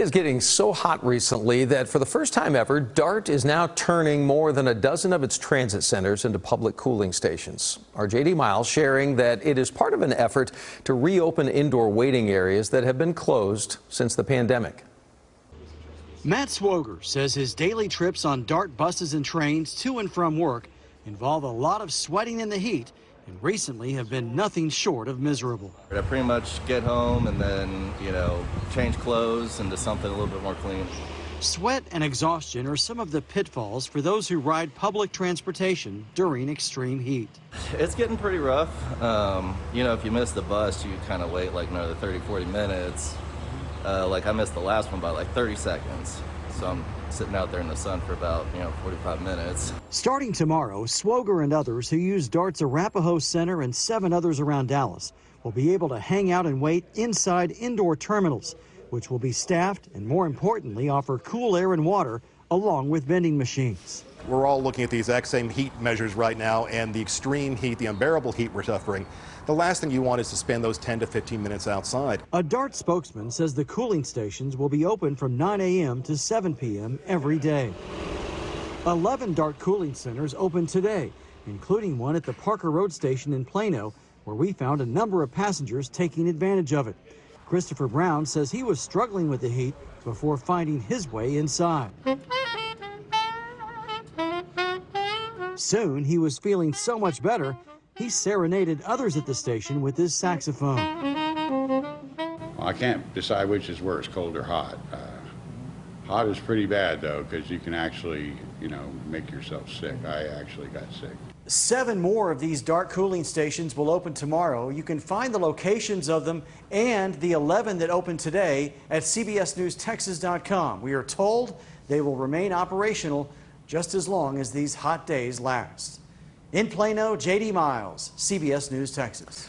It is getting so hot recently that for the first time ever, DART is now turning more than a dozen of its transit centers into public cooling stations. Our JD Miles sharing that it is part of an effort to reopen indoor waiting areas that have been closed since the pandemic. Matt Swoger says his daily trips on DART buses and trains to and from work involve a lot of sweating in the heat and recently have been nothing short of miserable. I pretty much get home and then, you know, change clothes into something a little bit more clean. Sweat and exhaustion are some of the pitfalls for those who ride public transportation during extreme heat. It's getting pretty rough. Um, you know, if you miss the bus, you kind of wait like another 30, 40 minutes. Uh, like I missed the last one by like 30 seconds. So I'm sitting out there in the sun for about, you know, 45 minutes. Starting tomorrow, Swoger and others who use DART's Arapaho Center and seven others around Dallas will be able to hang out and wait inside indoor terminals, which will be staffed and, more importantly, offer cool air and water along with vending machines. We're all looking at the exact same heat measures right now and the extreme heat, the unbearable heat we're suffering. The last thing you want is to spend those 10 to 15 minutes outside. A DART spokesman says the cooling stations will be open from 9 a.m. to 7 p.m. every day. 11 DART cooling centers open today, including one at the Parker Road Station in Plano, where we found a number of passengers taking advantage of it. Christopher Brown says he was struggling with the heat before finding his way inside. Soon, he was feeling so much better, he serenaded others at the station with his saxophone. Well, I can't decide which is worse, cold or hot. Uh, hot is pretty bad, though, because you can actually, you know, make yourself sick. I actually got sick. Seven more of these DART cooling stations will open tomorrow. You can find the locations of them and the 11 that open today at CBSNewsTexas.com. We are told they will remain operational just as long as these hot days last. In Plano, JD Miles, CBS News, Texas.